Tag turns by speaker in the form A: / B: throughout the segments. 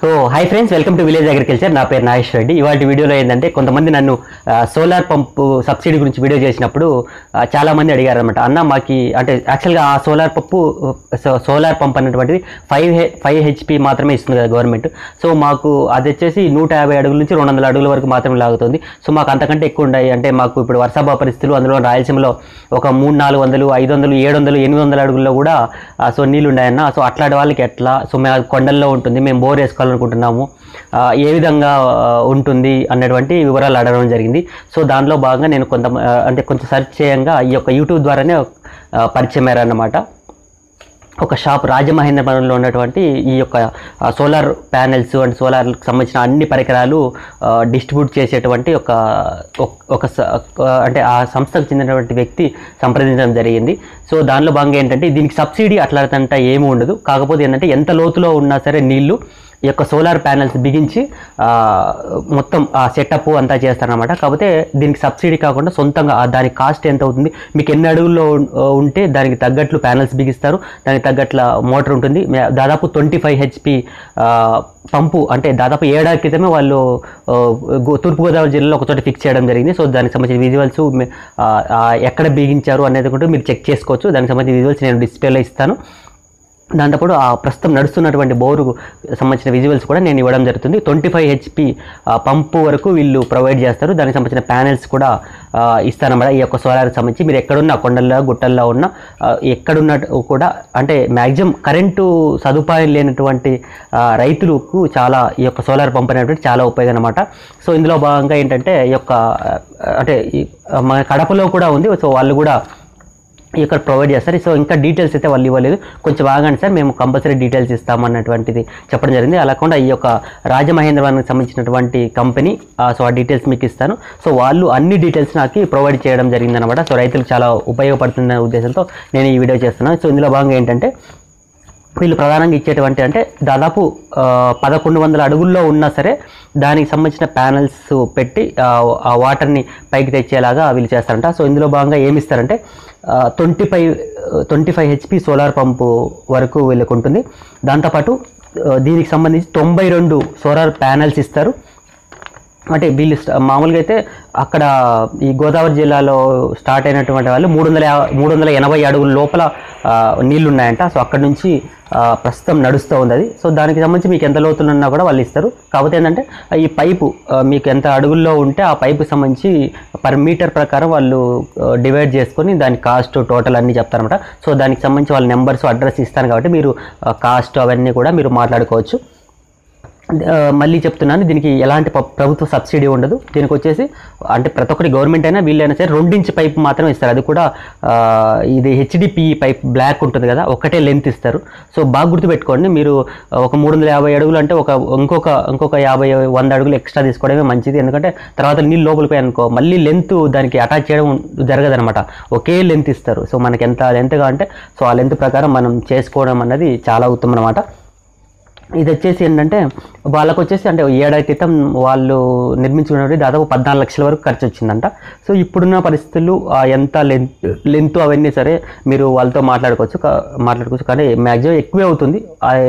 A: So hi friends welcome to village agriculture నా పేరు నాగేష్ రెడ్డి. ఇవాళ వీడియోలో ఏంటంటే కొంతమంది నన్ను సోలార్ పంపు సబ్సిడీ గురించి వీడియో చేసినప్పుడు చాలామంది చాలా మంది అడిగారు అనమాట అన్న మాకి అంటే యాక్చువల్గా ఆ సోలార్ పంపు సోలార్ పంప్ అనేటువంటిది ఫైవ్ హె ఫైవ్ హెచ్పి మాత్రమే ఇస్తుంది కదా గవర్నమెంట్ సో మాకు అది వచ్చేసి నూట యాభై అడుగుల నుంచి రెండు వందల అడుగుల వరకు మాత్రమే లాగుతుంది. సో మాకు అంతకంటే ఎక్కువ ఉన్నాయి అంటే మాకు ఇప్పుడు వర్షాభావ పరిస్థితులు అందులో రాయలసీమలో ఒక మూడు నాలుగు వందలు ఐదు వందలు ఏడు వందలు ఎనిమిది వందల అడుగుల్లో కూడా సో నీళ్ళు ఉన్నాయన్న. సో అట్లాంటి వాళ్ళకి ఎట్లా? సో మేము కొండల్లో ఉంటుంది. మేము బోర్ వేసుకోవాలి? చెప్పాలనుకుంటున్నాము. ఏ విధంగా ఉంటుంది అన్నటువంటి వివరాలు అడగడం జరిగింది. సో దానిలో భాగంగా నేను కొంత అంటే కొంచెం సెర్చ్ చేయంగా ఈ యొక్క యూట్యూబ్ ద్వారానే పరిచయం అయ్యారన్నమాట. ఒక షాప్ రాజమహేంద్రవరంలో ఉన్నటువంటి ఈ యొక్క సోలార్ ప్యానెల్స్ అండ్ సోలార్కి సంబంధించిన అన్ని పరికరాలు డిస్ట్రిబ్యూట్ చేసేటువంటి ఒక ఒక- ఒక అంటే ఆ సంస్థకు చెందినటువంటి వ్యక్తి సంప్రదించడం జరిగింది. సో దానిలో భాగంగా ఏంటంటే దీనికి సబ్సిడీ అట్లాంట ఏమీ ఉండదు. కాకపోతే ఏంటంటే ఎంత లోతులో ఉన్నా సరే నీళ్ళు ఈ యొక్క సోలార్ ప్యానెల్స్ బిగించి మొత్తం ఆ సెటప్ అంతా చేస్తారనమాట కాకపోతే దీనికి సబ్సిడీ కాకుండా సొంతంగా దాని కాస్ట్ ఎంత అవుతుంది మీకు ఎన్ని అడుగుల్లో ఉంటే దానికి తగ్గట్లు ప్యానెల్స్ బిగిస్తారు. దానికి తగ్గట్ల మోటార్ ఉంటుంది. దాదాపు ట్వంటీ ఫైవ్ హెచ్పి పంపు అంటే దాదాపు ఏడాది క్రితమే వాళ్ళు తూర్పుగోదావరి జిల్లాలో ఒకచోట ఫిక్స్ చేయడం జరిగింది. సో దానికి సంబంధించిన విజువల్స్ ఎక్కడ బిగించారు అనేది కూడా మీరు చెక్ చేసుకోవచ్చు. దానికి సంబంధించిన విజువల్స్ నేను డిస్ప్లేలో ఇస్తాను. దాంతోపాటు ఆ ప్రస్తుతం నడుస్తున్నటువంటి బోరు సంబంధించిన విజువల్స్ కూడా నేను ఇవ్వడం జరుగుతుంది. ట్వంటీ ఫైవ్ హెచ్పి పంపు వరకు వీళ్ళు ప్రొవైడ్ చేస్తారు. దానికి సంబంధించిన ప్యానెల్స్ కూడా ఇస్తారన్నమాట ఈ యొక్క సోలార్కి సంబంధించి మీరు ఎక్కడున్న కొండల్లో గుట్టల్లో ఉన్న ఎక్కడున్న కూడా అంటే మ్యాక్సిమం కరెంటు సదుపాయం లేనటువంటి రైతులకు చాలా ఈ యొక్క సోలార్ పంప్ అనేటువంటి చాలా ఉపయోగం అనమాట సో ఇందులో భాగంగా ఏంటంటే ఈ యొక్క అంటే మన కడపలో కూడా ఉంది. సో వాళ్ళు కూడా ఇక్కడ ప్రొవైడ్ చేస్తారు. సో ఇంకా డీటెయిల్స్ అయితే వాళ్ళు ఇవ్వలేదు. కొంచెం బాగానే సార్ మేము కంపల్సరీ డీటెయిల్స్ ఇస్తామన్నటువంటిది చెప్పడం జరిగింది. అలా కాకుండా ఈ యొక్క రాజమహేంద్రవరానికి సంబంధించినటువంటి కంపెనీ సో ఆ డీటెయిల్స్ మీకు ఇస్తాను. సో వాళ్ళు అన్ని డీటెయిల్స్ నాకు ప్రొవైడ్ చేయడం జరిగిందనమాట సో రైతులకు చాలా ఉపయోగపడుతుందనే ఉద్దేశంతో నేను ఈ వీడియో చేస్తున్నాను. సో ఇందులో భాగంగా ఏంటంటే వీళ్ళు ప్రధానంగా ఇచ్చేటువంటి అంటే దాదాపు పదకొండు వందల అడుగుల్లో ఉన్నా సరే దానికి సంబంధించిన ప్యానల్స్ పెట్టి ఆ, ఆ వాటర్ని పైకి తెచ్చేలాగా వీళ్ళు చేస్తారంట. సో ఇందులో భాగంగా ఏమి ఇస్తారంటే twenty five twenty five HP solar pump వరకు వీళ్ళకు ఉంటుంది దాంతోపాటు దీనికి సంబంధించి తొంభై రెండు సోలార్ ప్యానెల్స్ ఇస్తారు. అంటే వీళ్ళు మామూలుగా అయితే అక్కడ ఈ గోదావరి జిల్లాలో స్టార్ట్ అయినటువంటి వాళ్ళు మూడు వందల మూడు వందల ఎనభై అడుగుల లోపల నీళ్ళు ఉన్నాయంట సో అక్కడ నుంచి ప్రస్తుతం నడుస్తూ ఉంది అది. సో దానికి సంబంధించి మీకు ఎంత లోతులున్నా కూడా వాళ్ళు ఇస్తారు. కాకపోతే ఏంటంటే ఈ పైపు మీకు ఎంత అడుగుల్లో ఉంటే ఆ పైపు సంబంధించి పర్ మీటర్ ప్రకారం వాళ్ళు డివైడ్ చేసుకొని దాని కాస్ట్ టోటల్ అన్నీ చెప్తారనమాట సో దానికి సంబంధించి వాళ్ళ నెంబర్స్ అడ్రస్ ఇస్తాను కాబట్టి మీరు కాస్ట్ అవన్నీ కూడా మీరు మాట్లాడుకోవచ్చు. మళ్ళీ చెప్తున్నాను దీనికి ఎలాంటి ప- ప్రభుత్వ సబ్సిడీ ఉండదు. దీనికి వచ్చేసి అంటే ప్రతి ఒక్కటి గవర్నమెంట్ అయినా వీళ్ళైనా సరే రెండించి పైప్ మాత్రం ఇస్తారు. అది కూడా ఇది హెచ్డిపి పైప్ బ్లాక్ ఉంటుంది కదా ఒకటే లెంత్ ఇస్తారు. సో బాగా గుర్తుపెట్టుకోండి మీరు ఒక మూడు వందల యాభై అడుగులు అంటే ఒక ఇంకొక ఇంకొక యాభై వంద అడుగులు ఎక్స్ట్రా తీసుకోవడమే మంచిది. ఎందుకంటే తర్వాత నీళ్ళు లోపలికి పోయి అనుకో మళ్ళీ లెంత్ దానికి అటాచ్ చేయడం జరగదనమాట ఒకే లెంత్ ఇస్తారు. సో మనకి ఎంత లెంత్గా అంటే సో ఆ లెంత్ ప్రకారం మనం చేసుకోవడం అన్నది చాలా ఉత్తమం అనమాట ఇది వచ్చేసి ఏంటంటే వాళ్ళకు వచ్చేసి అంటే ఏడాది క్రితం వాళ్ళు నిర్మించుకున్నప్పుడు దాదాపు పద్నాలుగు లక్షల వరకు ఖర్చు వచ్చిందంట సో ఇప్పుడున్న పరిస్థితులు ఎంత లెంత్ లెంత్ అవన్నీ సరే మీరు వాళ్ళతో మాట్లాడుకోవచ్చు మాట్లాడుకోవచ్చు. కానీ మ్యాక్సిమం ఎక్కువే అవుతుంది.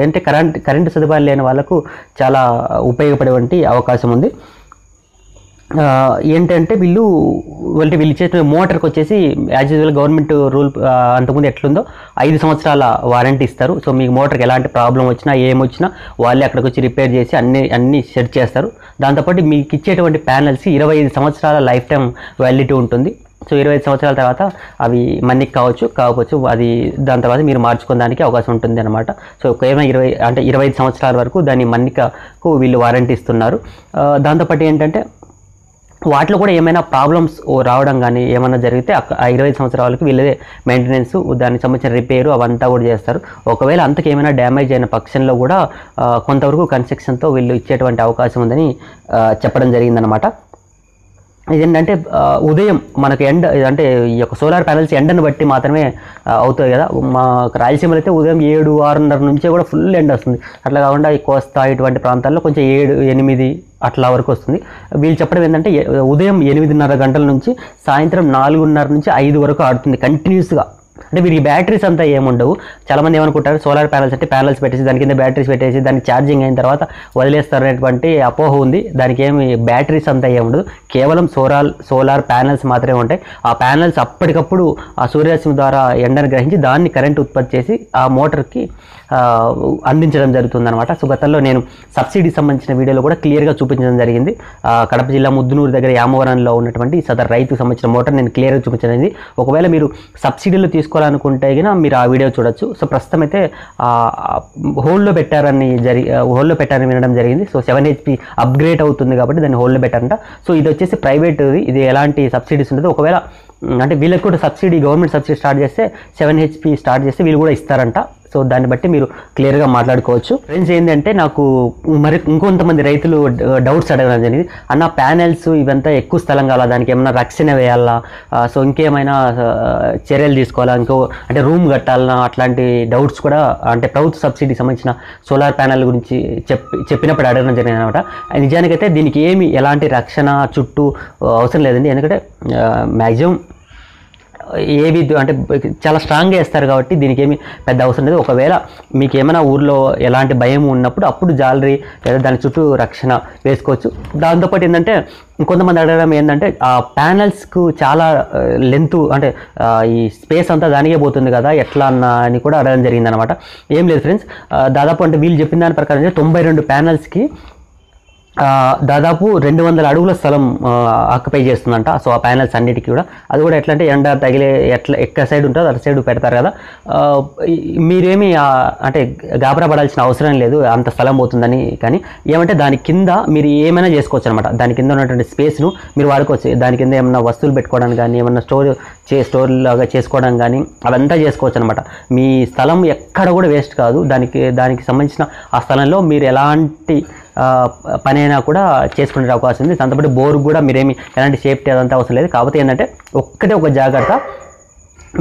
A: అంటే కరెంట్ కరెంటు సదుపాయాలు లేని వాళ్ళకు చాలా ఉపయోగపడేవంటి అవకాశం ఉంది. ఏంటంటే వీళ్ళు అంటే వీళ్ళు ఇచ్చే మోటార్కి వచ్చేసి యాజ్ యూజువల్ గవర్నమెంట్ రూల్ అంతకుముందు ఎట్లుందో ఐదు సంవత్సరాల వారంటీ ఇస్తారు. సో మీకు మోటార్కి ఎలాంటి ప్రాబ్లం వచ్చినా ఏమొచ్చినా వాళ్ళే అక్కడికి వచ్చి రిపేర్ చేసి అన్ని అన్ని సెట్ చేస్తారు. దాంతోపాటు మీకు ఇచ్చేటువంటి ప్యానల్స్ ఇరవై ఐదు సంవత్సరాల లైఫ్ టైం వ్యాలిడిటీ ఉంటుంది. సో ఇరవై ఐదు సంవత్సరాల తర్వాత అవి మన్నికి కావచ్చు కావచ్చు అది దాని తర్వాత మీరు మార్చుకోవడానికి అవకాశం ఉంటుంది అనమాట సో కేవలం ఇరవై అంటే ఇరవై ఐదు సంవత్సరాల వరకు దాని మన్నికకు వీళ్ళు వారంటీ ఇస్తున్నారు. దాంతోపాటు ఏంటంటే వాటిలో కూడా ఏమైనా ప్రాబ్లమ్స్ రావడం కానీ ఏమైనా జరిగితే ఆ ఇరవై ఐదు సంవత్సరాలకి వీళ్ళదే మెయింటెనెన్స్ దానికి సంబంధించిన రిపేరు అవంతా కూడా చేస్తారు. ఒకవేళ అంతకు ఏమైనా డ్యామేజ్ అయిన పక్షంలో కూడా కొంతవరకు కన్స్ట్రక్షన్తో వీళ్ళు ఇచ్చేటువంటి అవకాశం ఉందని చెప్పడం జరిగిందనమాట ఇదేంటంటే ఉదయం మనకు ఎండ అంటే ఈ యొక్క సోలార్ ప్యానల్స్ ఎండను బట్టి మాత్రమే అవుతుంది అవుతాయి కదా. మా రాయలసీమలో అయితే ఉదయం ఏడు ఆరున్నర నుంచే కూడా ఫుల్ ఎండ వస్తుంది. అట్లా కాకుండా ఈ కోస్తా ఇటువంటి ప్రాంతాల్లో కొంచెం ఏడు ఎనిమిది అట్లా వరకు వస్తుంది. వీళ్ళు చెప్పడం ఏంటంటే ఉదయం ఎనిమిదిన్నర గంటల నుంచి సాయంత్రం నాలుగున్నర నుంచి ఐదు వరకు ఆడుతుంది. కంటిన్యూస్గా అంటే వీరికి బ్యాటరీస్ అంతా ఏముండవు. చాలామంది ఏమనుకుంటారు సోలార్ ప్యానల్స్ అంటే ప్యానల్స్ పెట్టేసి దాని కింద బ్యాటరీస్ పెట్టేసి దాన్ని ఛార్జింగ్ అయిన తర్వాత వదిలేస్తారు అనేటువంటి అపోహ ఉంది. దానికి ఏమి బ్యాటరీస్ అంతా ఏముండదు. కేవలం సోలార్ సోలార్ ప్యానల్స్ మాత్రమే ఉంటాయి. ఆ ప్యానల్స్ అప్పటికప్పుడు ఆ సూర్యరశ్మి ద్వారా ఎండను గ్రహించి దాన్ని కరెంట్ ఉత్పత్తి చేసి ఆ మోటార్కి అందించడం జరుగుతుంది అనమాట సో గతంలో నేను సబ్సిడీ సంబంధించిన వీడియోలో కూడా క్లియర్గా చూపించడం జరిగింది. ఆ, కడప జిల్లా ముద్దునూరు దగ్గర యామవరంలో ఉన్నటువంటి సదర్ రైతుకు సంబంధించిన మోటార్ నేను క్లియర్గా చూపించడం జరిగింది. ఒకవేళ మీరు సబ్సిడీలో తెలుసుకోవాలనుకుంటే గిన మీరు ఆ వీడియో చూడొచ్చు. సో ప్రస్తుతం అయితే హోల్డ్లో పెట్టారని జరి హోల్డ్లో పెట్టారని వినడం జరిగింది. సో సెవెన్ హెచ్పి అప్గ్రేడ్ అవుతుంది కాబట్టి దాన్ని హోల్డ్లో పెట్టారంట. సో ఇది వచ్చేసి ప్రైవేట్ ఇది ఎలాంటి సబ్సిడీస్ ఉండదు. ఒకవేళ అంటే వీళ్ళకి కూడా సబ్సిడీ గవర్నమెంట్ సబ్సిడీ స్టార్ట్ చేస్తే సెవెన్ హెచ్పి స్టార్ట్ చేస్తే వీళ్ళు కూడా ఇస్తారంట. సో దాన్ని బట్టి మీరు క్లియర్గా మాట్లాడుకోవచ్చు. ఫ్రెండ్స్ ఏంటంటే నాకు మరి ఇంకొంతమంది రైతులు డౌట్స్ అడగడం జరిగింది. అన్న ప్యానెల్స్ ఇవంతా ఎక్కువ స్థలం కావాలా? దానికి ఏమైనా రక్షణ వేయాలా? సో ఇంకేమైనా చర్యలు తీసుకోవాలా? ఇంకో అంటే రూమ్ కట్టాలన్నా? అట్లాంటి డౌట్స్ కూడా అంటే ప్రభుత్వ సబ్సిడీ సంబంధించిన సోలార్ ప్యానెల్ గురించి చెప్పి చెప్పినప్పుడు అడగడం జరిగింది అనమాట నిజానికైతే దీనికి ఏమి ఎలాంటి రక్షణ చుట్టూ అవసరం లేదండి. ఎందుకంటే మ్యాక్సిమం ఏవి అంటే చాలా స్ట్రాంగ్గా వేస్తారు కాబట్టి దీనికి ఏమి పెద్ద అవసరం లేదు. ఒకవేళ మీకు ఏమైనా ఊర్లో ఎలాంటి భయం ఉన్నప్పుడు అప్పుడు జాలరీ లేదా దాని చుట్టూ రక్షణ వేసుకోవచ్చు. దాంతోపాటు ఏంటంటే కొంతమంది అడగడం ఏంటంటే ఆ ప్యానల్స్కు చాలా లెంత్ అంటే ఈ స్పేస్ అంతా దానికే పోతుంది కదా ఎట్లా అన్న అని కూడా అడగడం జరిగింది అనమాట ఏం లేదు ఫ్రెండ్స్ దాదాపు అంటే వీళ్ళు చెప్పిన దాని ప్రకారం తొంభై రెండు ప్యానల్స్కి దాదాపు రెండు వందల అడుగుల స్థలం ఆక్యుపై చేస్తుందంట. సో ఆ ప్యానల్స్ అన్నిటికీ కూడా. అది కూడా ఎట్లా అంటే ఎండ తగిలే ఎట్లా ఎక్క సైడ్ ఉంటుందో అటు సైడ్ పెడతారు కదా. మీరేమి అంటే గాబరా పడాల్సిన అవసరం లేదు అంత స్థలం పోతుందని. కానీ ఏమంటే దాని కింద మీరు ఏమైనా చేసుకోవచ్చు అనమాట. దాని కింద ఉన్నటువంటి స్పేస్ను మీరు వాడుకోవచ్చు. దాని కింద ఏమైనా వస్తువులు పెట్టుకోవడానికి కానీ ఏమైనా స్టోర్ చే స్టోర్ లాగా చేసుకోవడం కానీ అదంతా చేసుకోవచ్చు అనమాట. మీ స్థలం ఎక్కడ కూడా వేస్ట్ కాదు. దానికి దానికి సంబంధించిన ఆ స్థలంలో మీరు ఎలాంటి పని అయినా కూడా చేసుకునే అవకాశం ఉంది. దాంతోపాటు బోర్ కూడా మీరేమి ఎలాంటి సేఫ్టీ అదంతా అవసరం లేదు. కాకపోతే ఏంటంటే ఒక్కటే ఒక జాగ్రత్త.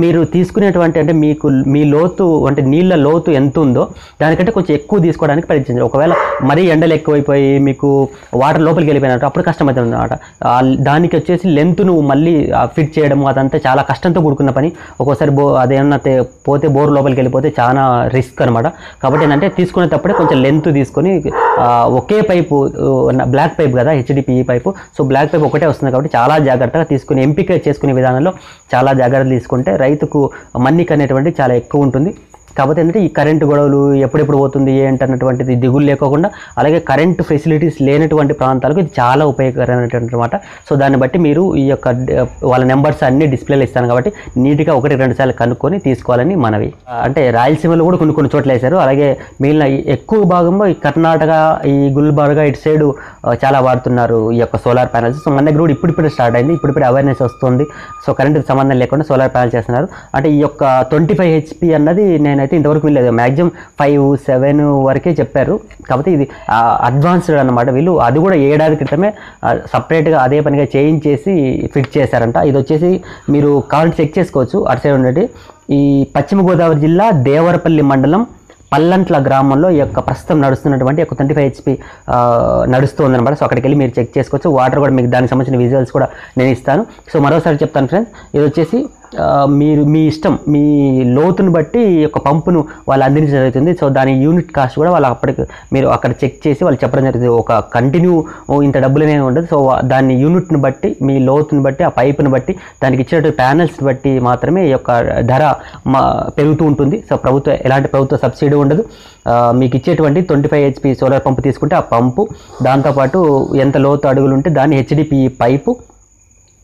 A: మీరు తీసుకునేటువంటి అంటే మీకు మీ లోతు అంటే నీళ్ళ లోతు ఎంత ఉందో దానికంటే కొంచెం ఎక్కువ తీసుకోవడానికి ప్రయత్నించండి. ఒకవేళ మరీ ఎండలు ఎక్కువైపోయి మీకు వాటర్ లోపలికి వెళ్ళిపోయినట్టు అప్పుడు కష్టమవుతుంది అనమాట దానికి వచ్చేసి నువ్వు మళ్ళీ ఫిట్ చేయడం అదంతా చాలా కష్టంతో కూడుకున్న పని. ఒక్కోసారి బో అదేమన్నా పోతే బోర్ లోపలికి వెళ్ళిపోతే చాలా రిస్క్ అనమాట కాబట్టి ఏంటంటే తీసుకునేటప్పుడే కొంచెం లెంత్ తీసుకొని ఒకే పైపు బ్లాక్ పైప్ కదా HDPE pipe so black pipe ఒకటే వస్తుంది కాబట్టి చాలా జాగ్రత్తగా తీసుకుని ఎంపిక చేసుకునే విధానంలో చాలా జాగ్రత్తలు తీసుకుంటే రైతుకు మన్నిక అనేటువంటి చాలా ఎక్కువ ఉంటుంది. కాకపోతే ఏంటంటే ఈ కరెంటు గొడవలు ఎప్పుడెప్పుడు పోతుంది ఏంటి అన్నటువంటిది దిగులు లేకోకుండా అలాగే కరెంటు ఫెసిలిటీస్ లేనటువంటి ప్రాంతాలకు ఇది చాలా ఉపయోగకరమైనటువంటి అనమాట సో దాన్ని బట్టి మీరు ఈ యొక్క వాళ్ళ నెంబర్స్ అన్ని డిస్ప్లేలో ఇస్తాను కాబట్టి నీట్గా ఒకటి రెండు సార్లు కనుక్కొని తీసుకోవాలని మనవి. అంటే రాయలసీమలో కూడా కొన్ని కొన్ని చోట్ల వేశారు. అలాగే మిగిలిన ఎక్కువ భాగంలో ఈ కర్ణాటక ఈ గుల్బర్గా ఇటు సైడు చాలా వాడుతున్నారు ఈ యొక్క సోలార్ ప్యానల్స్ సో మన దగ్గర కూడా ఇప్పుడిప్పుడే స్టార్ట్ అయింది. ఇప్పుడిప్పుడే అవేర్నెస్ వస్తుంది. సో కరెంటుకి సంబంధం లేకుండా సోలార్ ప్యానల్ చేస్తున్నారు. అంటే ఈ యొక్క ట్వంటీ ఫైవ్ హెచ్పి అన్నది నేను అయితే ఇంతవరకు వినలేదు. మ్యాక్సిమం ఫైవ్ సెవెన్ వరకే చెప్పారు. కాకపోతే ఇది అడ్వాన్స్డ్ అన్నమాట. వీళ్ళు అది కూడా ఏడాది క్రితమే సపరేట్గా అదే పనిగా చేయించేసి ఫిట్ చేశారంట. ఇది వచ్చేసి మీరు కావాలంటే చెక్ చేసుకోవచ్చు. అటు సైడ్ ఉండేది ఈ పశ్చిమ గోదావరి జిల్లా దేవరపల్లి మండలం పల్లంట్ల గ్రామంలో ఈ యొక్క ప్రస్తుతం నడుస్తున్నటువంటి ఒక ట్వంటీ ఫైవ్ హెచ్పి నడుస్తుందనమాట సో అక్కడికి వెళ్ళి మీరు చెక్ చేసుకోవచ్చు. వాటర్ కూడా మీకు దానికి సంబంధించిన విజువల్స్ కూడా నేను ఇస్తాను. సో మరోసారి చెప్తాను ఫ్రెండ్స్. ఇది వచ్చేసి మీరు మీ ఇష్టం మీ లోతుని బట్టి ఈ యొక్క పంపును వాళ్ళు అందించడం జరుగుతుంది. సో దాని యూనిట్ కాస్ట్ కూడా వాళ్ళు అప్పటికి మీరు అక్కడ చెక్ చేసి వాళ్ళు చెప్పడం జరుగుతుంది. ఒక కంటిన్యూ ఇంత డబ్బులనే ఉండదు. సో దాని యూనిట్ని బట్టి మీ లోతుని బట్టి ఆ పైపుని బట్టి దానికి ఇచ్చినటువంటి ప్యానల్స్ని బట్టి మాత్రమే ఈ యొక్క ధర మా పెరుగుతూ ఉంటుంది. సో ప్రభుత్వ ఎలాంటి ప్రభుత్వ సబ్సిడీ ఉండదు. మీకు ఇచ్చేటువంటి twenty five HP solar pump తీసుకుంటే ఆ పంపు దాంతోపాటు ఎంత లోతు అడుగులు ఉంటే దాని హెచ్డిపి పైపు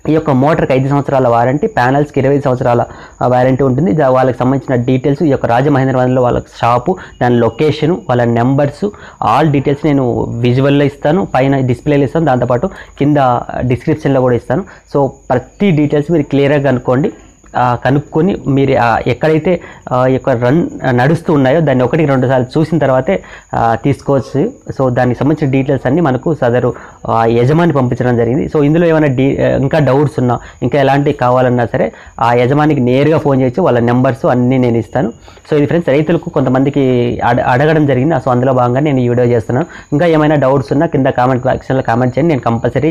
A: ఈ యొక్క మోటార్కి ఐదు సంవత్సరాల వారంటీ ప్యానల్స్కి ఇరవై ఐదు సంవత్సరాల వారంటీ ఉంటుంది. దా- వాళ్ళకి సంబంధించిన డీటెయిల్స్ ఈ యొక్క రాజమహేంద్రవరంలో వాళ్ళ షాపు దాని లొకేషను వాళ్ళ నెంబర్స్ ఆల్ డీటెయిల్స్ నేను విజువల్లో ఇస్తాను. పైన డిస్ప్లేలో ఇస్తాను. దాంతోపాటు కింద డిస్క్రిప్షన్లో కూడా ఇస్తాను. సో ప్రతి డీటెయిల్స్ మీరు క్లియర్గా కనుక్కోండి. కనుక్కొని మీరు ఎక్కడైతే ఈ యొక్క రన్ నడుస్తూ ఉన్నాయో దాన్ని ఒకటి రెండు సార్లు చూసిన తర్వాతే తీసుకోవచ్చు. సో దానికి సంబంధించిన డీటెయిల్స్ అన్నీ మనకు సదరు యజమాని పంపించడం జరిగింది. సో ఇందులో ఏమైనా డీ ఇంకా డౌట్స్ ఉన్నా ఇంకా ఎలాంటివి కావాలన్నా సరే ఆ యజమానికి నేరుగా ఫోన్ చేయొచ్చు. వాళ్ళ నెంబర్స్ అన్నీ నేను ఇస్తాను. సో ఇది ఫ్రెండ్స్ రైతులకు కొంతమందికి అడ అడగడం జరిగింది. సో అందులో భాగంగా నేను ఈ వీడియో చేస్తున్నాను. ఇంకా ఏమైనా డౌట్స్ ఉన్నా కింద కామెంట్ సెక్షన్లో కామెంట్ చేయండి. నేను కంపల్సరీ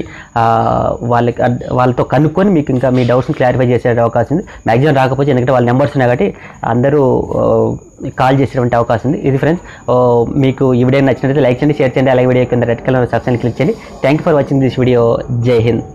A: వాళ్ళకి వాళ్ళతో కనుక్కొని మీకు ఇంకా మీ డౌట్స్ని క్లారిఫై చేసే అవకాశం ఉంది. మ్యాక్సిమం రాకపోతే ఎందుకంటే వాళ్ళ నెంబర్స్ ఉన్నాయి కాబట్టి అందరూ కాల్ చేసేటువంటి అవకాశం ఉంది. ఇది ఫ్రెండ్స్ మీకు ఈ వీడియో నచ్చినట్లయితే లైక్ చేయండి షేర్ చేయండి అలాగే వీడియో కింద రెడ్ కలర్ సబ్స్క్రైబ్ క్లిక్ చేయండి. Thank you for watching this video జై హింద్